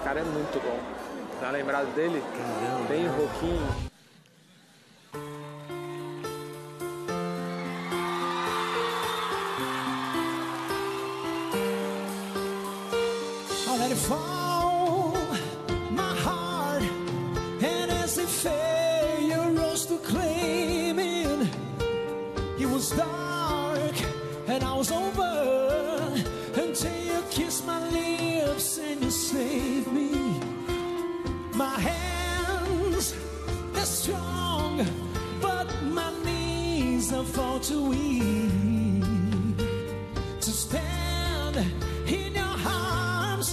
Esse cara é muito bom. Tá lembrado dele? Caramba. Bem rouquinho. dark and I was only My hands, they're strong, but my knees are far too weak to stand in your arms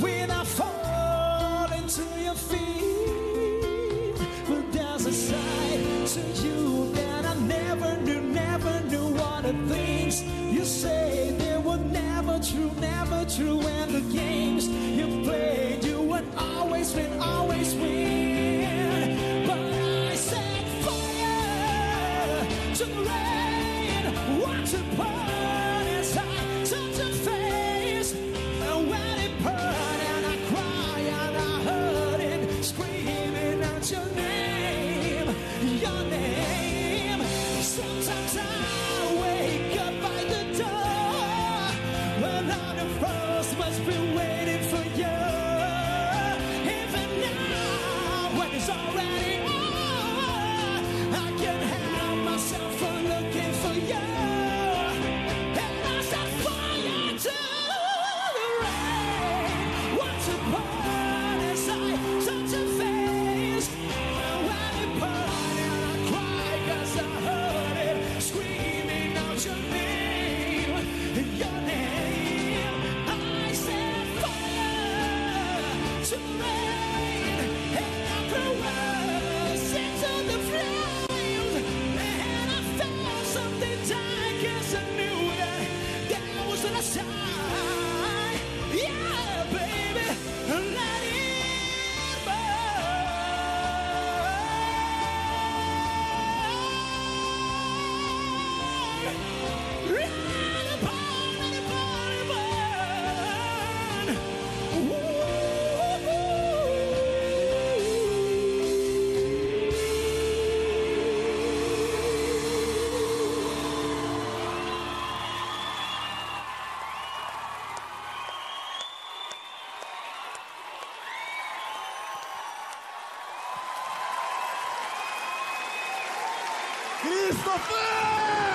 when I fall into your feet. But there's a side to you that I never knew, never knew what the things you say they were never true, never true, and the games you play. Christopher!